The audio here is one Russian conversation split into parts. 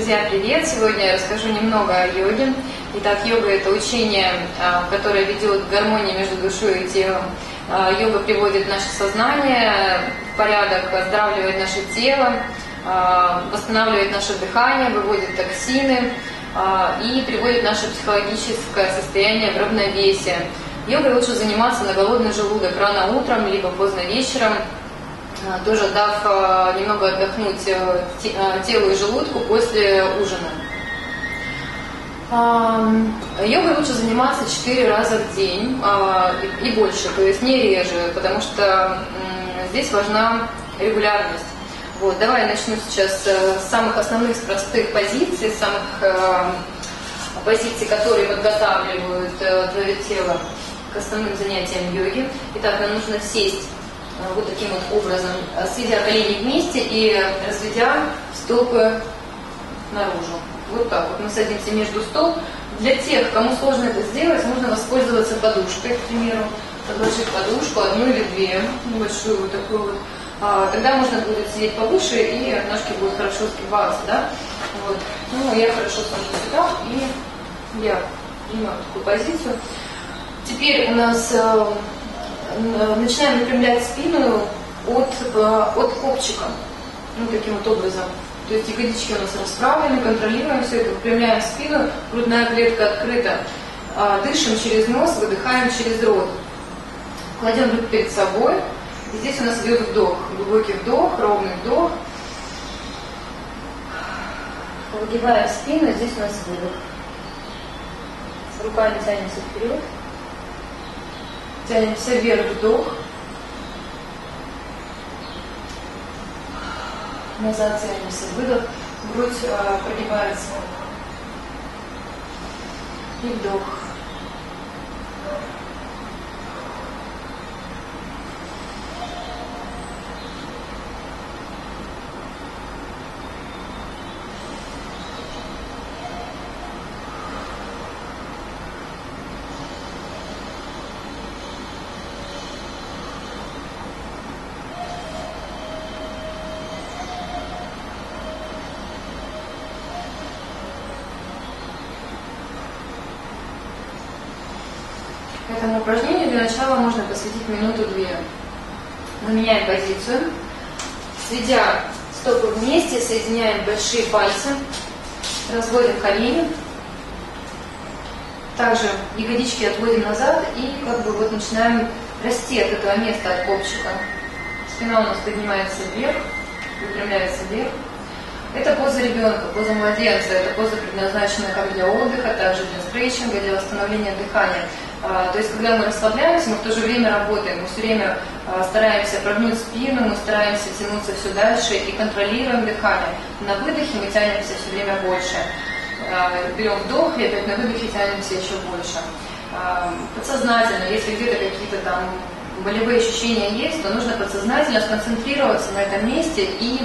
Друзья, привет! Сегодня я расскажу немного о йоге. Итак, йога – это учение, а, которое ведет к гармонии между душой и телом. А, йога приводит наше сознание в порядок, оздоравливает наше тело, а, восстанавливает наше дыхание, выводит токсины и приводит наше психологическое состояние в равновесие. Йогой лучше заниматься на голодный желудок рано утром, либо поздно вечером – тоже дав а, немного отдохнуть э, а, телу и желудку после ужина. Йогой лучше заниматься 4 раза в день и больше, то есть не реже, потому что здесь важна регулярность. Вот, давай начну сейчас э, с самых основных, с простых позиций, самых э, позиций, которые подготавливают твое тело к основным занятиям йоги. Итак, нам нужно сесть Э, вот таким вот образом, э, сведя колени вместе и разведя стопы наружу. Вот так вот. Мы садимся между стол. Для тех, кому сложно это сделать, можно воспользоваться подушкой, к примеру. Подложить подушку, одну или две, небольшую вот такую вот. А, тогда можно будет сидеть повыше, и ножки будут хорошо сгибаться, да? Вот. Ну, я хорошо сажусь сюда, и я принимаю такую позицию. Теперь у нас э, Э, начинаем выпрямлять спину от, э, от копчика. Ну, таким вот образом. То есть ягодички у нас расправлены, контролируем все это, выпрямляем спину, грудная клетка открыта. А, дышим через нос, выдыхаем через рот. Кладем руки перед собой. И здесь у нас идет вдох. Глубокий вдох, ровный вдох. Выгибаем спину, здесь у нас выдох. Руками тянемся вперед. Тянемся вверх, вдох. Назад тянемся, выдох. Грудь э, прогибается. И вдох. Этому упражнению для начала можно посвятить минуту-две. Мы меняем позицию. Сведя стопы вместе, соединяем большие пальцы, разводим колени. Также ягодички отводим назад и как бы вот начинаем расти от этого места, от копчика. Спина у нас поднимается вверх, выпрямляется вверх. Это поза ребенка, поза младенца. Это поза предназначена как для отдыха, также для стретчинга, для восстановления дыхания. А, то есть, когда мы расслабляемся, мы в то же время работаем, мы все время а, стараемся прогнуть спину, мы стараемся тянуться все дальше и контролируем дыхание. На выдохе мы тянемся все время больше. А, берем вдох и опять на выдохе тянемся еще больше. Подсознательно, если где-то какие-то там болевые ощущения есть, то нужно подсознательно сконцентрироваться на этом месте и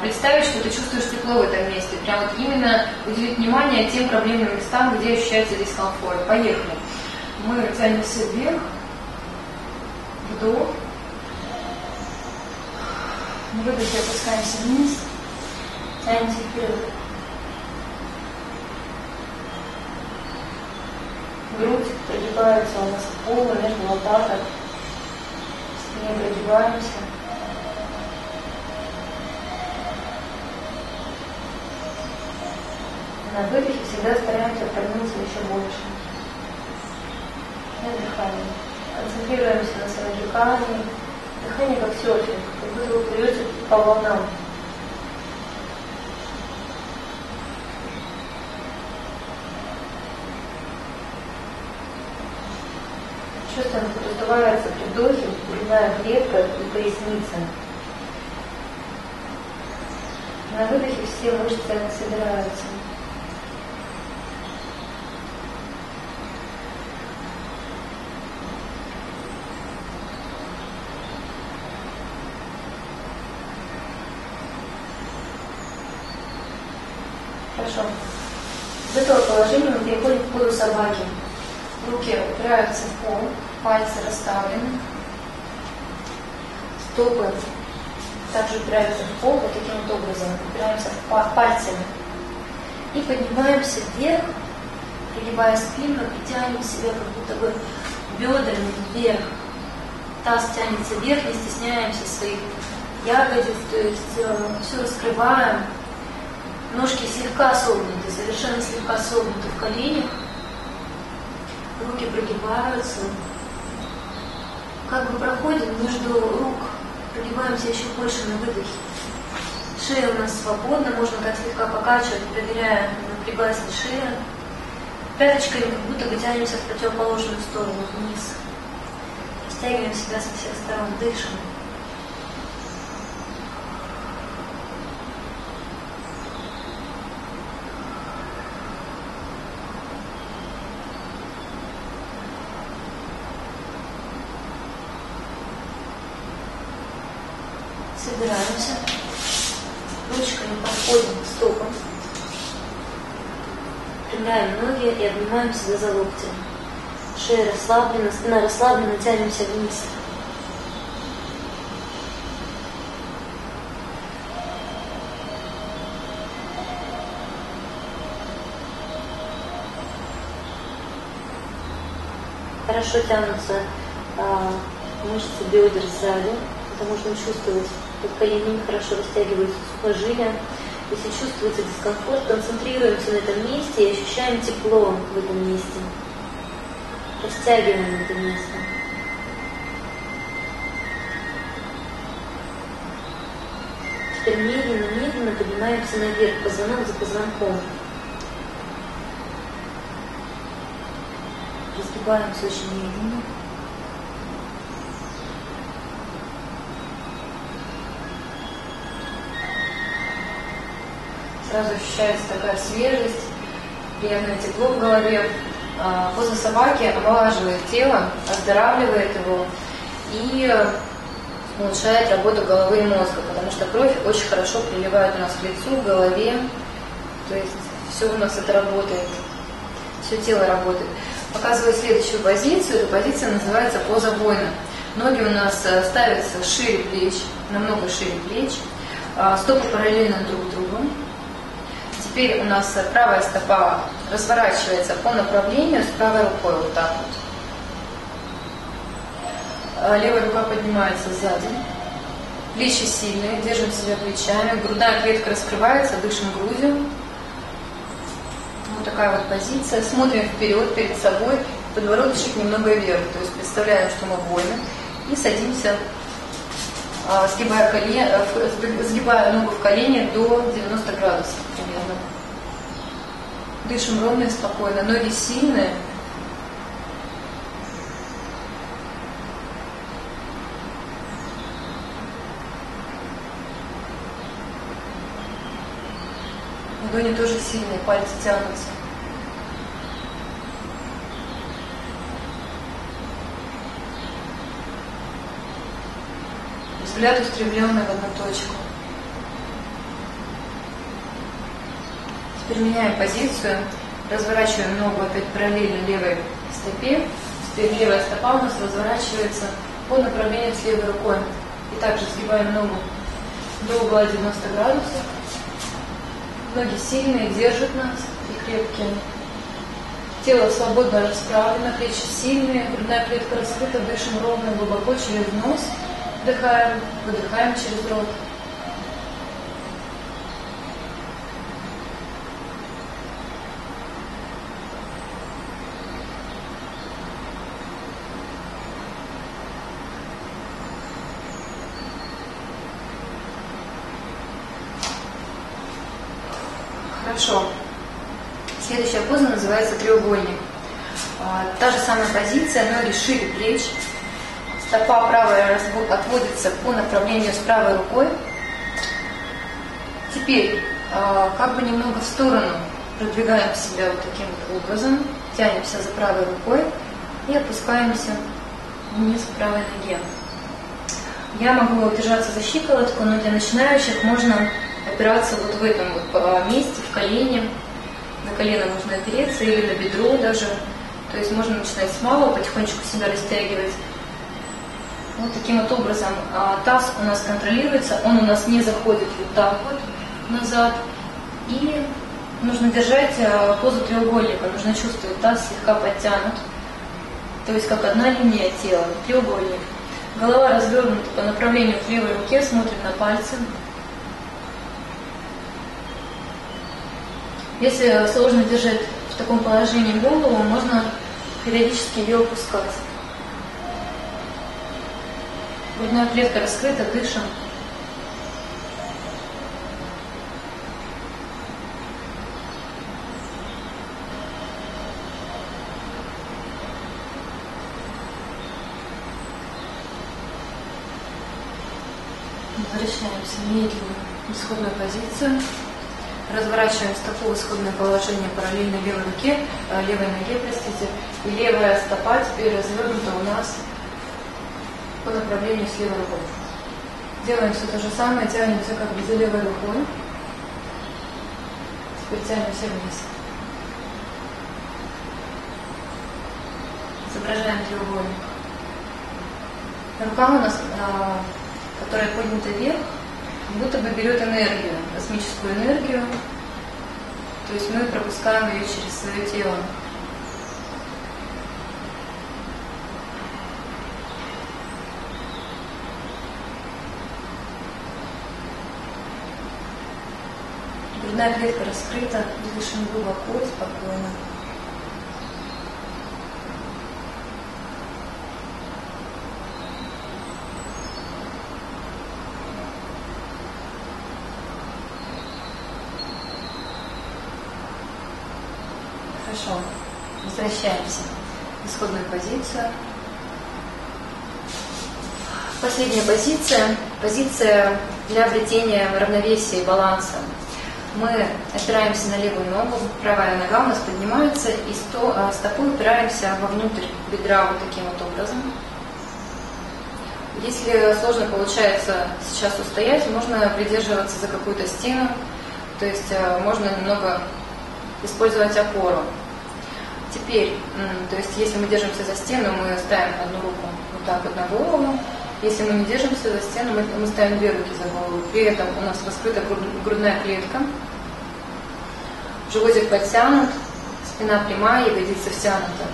представить, что ты чувствуешь тепло в этом месте. Прям вот именно уделить внимание тем проблемным местам, где ощущается дискомфорт. Поехали. Мы тянемся вверх, вдох, на выдохе опускаемся вниз, тянемся вперед. Грудь прогибается у нас к полу между лопаток, спине прогибаемся. На выдохе всегда стараемся прогнуться еще больше на дыхании. Концентрируемся на своем дыхании. Дыхание как серфинг, как будто вы плывете по волнам. Чувствуем, как раздувается при вдохе грудная клетка и поясница. На выдохе все мышцы собираются. Хорошо. Из этого положения мы переходим к позу собаки. Руки упираются в пол, пальцы расставлены, стопы также упираются в пол вот таким вот образом, упираемся пальцами И поднимаемся вверх, пригибая спину и тянем себя как будто бы бедрами вверх. Таз тянется вверх, не стесняемся своих ягодиц, то есть э, все раскрываем. Ножки слегка согнуты, совершенно слегка согнуты в коленях. Руки прогибаются. Как бы проходим между рук, прогибаемся еще больше на выдохе. Шея у нас свободна, можно так слегка покачивать, проверяя, напряглась ли шея. Пяточками как будто бы тянемся в противоположную сторону, вниз. Стягиваем себя со всех сторон, дышим. Собираемся. Ручками подходим к стопам. Прямляем ноги и обнимаем себя за локти. Шея расслаблена, спина расслаблена, тянемся вниз. Хорошо тянутся а, мышцы бедер сзади. Можно чувствовать. Под коленями хорошо растягиваются сухожилия. Если чувствуется дискомфорт, концентрируемся на этом месте и ощущаем тепло в этом месте. Растягиваем это место. Теперь медленно-медленно поднимаемся наверх, позвонок за позвонком. Разгибаемся очень медленно. Сразу ощущается такая свежесть, приятное тепло в голове. А, поза собаки омолаживает тело, оздоравливает его и улучшает работу головы и мозга, потому что кровь очень хорошо приливает у нас к лицу, к голове. То есть все у нас это работает, все тело работает. Показываю следующую позицию. Эта позиция называется поза воина. Ноги у нас э, ставятся шире плеч, намного шире плеч. А, стопы параллельно друг другу. Теперь у нас правая стопа разворачивается по направлению с правой рукой вот так вот. А, левая рука поднимается сзади. Плечи сильные, держим себя плечами. Грудная клетка раскрывается, дышим грудью. Вот такая вот позиция. Смотрим вперед, перед собой. Подбородочек немного вверх. То есть представляем, что мы воины. И садимся, а, сгибая, колен, э, сгибая ногу в колени до 90 градусов. Дышим ровно и спокойно. Ноги сильные. Ладони тоже сильные, пальцы тянутся. Взгляд устремленный в одну точку. Теперь позицию, разворачиваем ногу опять параллельно левой стопе. Теперь левая стопа у нас разворачивается по направлению с левой рукой. И также сгибаем ногу до угла 90 градусов. Ноги сильные, держат нас и крепкие. Тело свободно расправлено, плечи сильные, грудная клетка раскрыта, дышим ровно глубоко через нос. Вдыхаем, выдыхаем через рот. Хорошо. Следующая поза называется треугольник. А, та же самая позиция, ноги шире плеч. Стопа правая отводится по направлению с правой рукой. Теперь а, как бы немного в сторону продвигаем себя вот таким вот образом. Тянемся за правой рукой и опускаемся вниз к правой ноге. Я могу держаться за щиколотку, но для начинающих можно опираться вот в этом вот месте, в колене. На колено нужно опереться или на бедро даже. То есть можно начинать с малого, потихонечку себя растягивать. Вот таким вот образом а, таз у нас контролируется, он у нас не заходит вот так вот назад. И нужно держать э, позу треугольника, нужно чувствовать, таз слегка подтянут, то есть как одна линия тела, треугольник. Голова развернута по направлению к левой руке, смотрит на пальцы. Если сложно держать в таком положении голову, можно периодически ее опускать. Грудная клетка раскрыта, дышим. Возвращаемся медленно в исходную позицию. Разворачиваем стопу в исходное положение параллельно левой руке, э, левой ноге, простите. И левая стопа теперь развернута у нас по направлению с левой рукой. Делаем все то же самое, тянемся как бы за левой рукой. Теперь тянемся вниз. Изображаем треугольник. Рука у нас а, которая поднята вверх, будто бы берет энергию, космическую энергию, то есть мы пропускаем ее через свое тело. Грудная клетка раскрыта, дышим глубоко и спокойно. Хорошо. Возвращаемся в исходную позицию. Последняя позиция. Позиция для обретения равновесия и баланса. Мы опираемся на левую ногу, правая нога у нас поднимается, и сто, а, стопой упираемся вовнутрь бедра вот таким вот образом. Если сложно получается сейчас устоять, можно придерживаться за какую-то стену, то есть а, можно немного использовать опору. Теперь, то есть если мы держимся за стену, мы ставим одну руку вот так вот на голову. Если мы не держимся за стену, мы, мы ставим две руки за голову. При этом у нас раскрыта грудная клетка. Животик подтянут, спина прямая, ягодицы втянуты.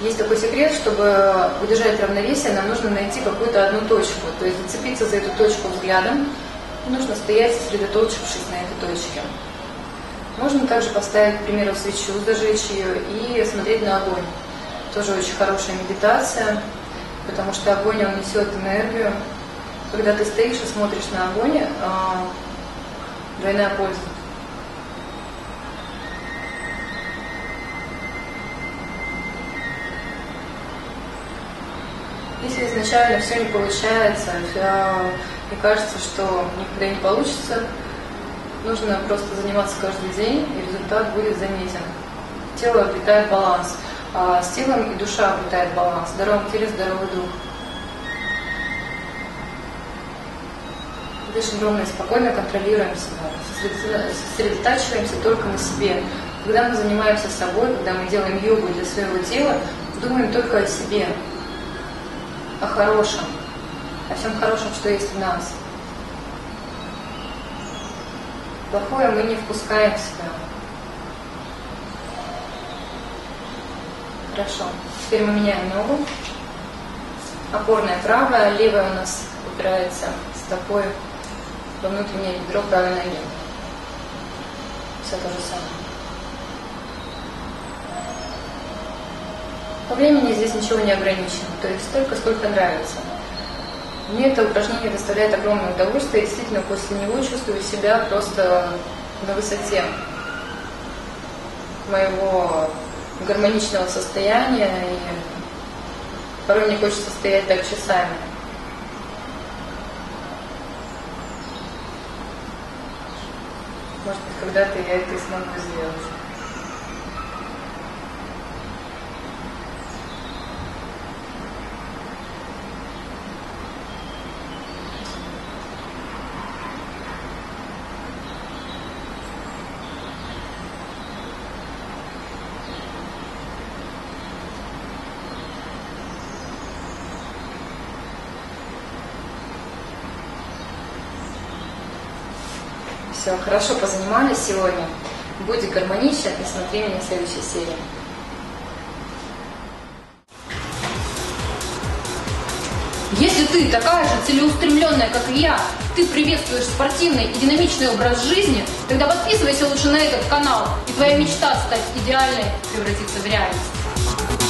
Есть такой секрет, чтобы удержать равновесие, нам нужно найти какую-то одну точку, то есть зацепиться за эту точку взглядом, и нужно стоять, сосредоточившись на этой точке. Можно также поставить, к примеру, свечу, зажечь ее и смотреть на огонь. Тоже очень хорошая медитация, потому что огонь, он несет энергию. Когда ты стоишь и смотришь на огонь, а, двойная польза. Если изначально все не получается, мне кажется, что никогда не получится, Нужно просто заниматься каждый день, и результат будет заметен. Тело обретает баланс, а с телом и душа обретает баланс. В теле здоровый дух. Дышим ровно и спокойно, контролируем себя, сосредотачиваемся только на себе. Когда мы занимаемся собой, когда мы делаем йогу для своего тела, думаем только о себе, о хорошем, о всем хорошем, что есть в нас. Плохое мы не впускаем в себя. Хорошо. Теперь мы меняем ногу. Опорная правая, левая у нас упирается стопой во внутреннее бедро правой ноги. Все то же самое. По времени здесь ничего не ограничено, то есть столько, сколько нравится. Мне это упражнение доставляет огромное удовольствие. Я действительно после него чувствую себя просто на высоте моего гармоничного состояния. И порой мне хочется стоять так часами. Может быть, когда-то я это и смогу сделать. Все, хорошо позанимались сегодня. Будь гармоничен и смотри меня в следующей серии. Если ты такая же целеустремленная, как и я, ты приветствуешь спортивный и динамичный образ жизни, тогда подписывайся лучше на этот канал, и твоя мечта стать идеальной превратится в реальность.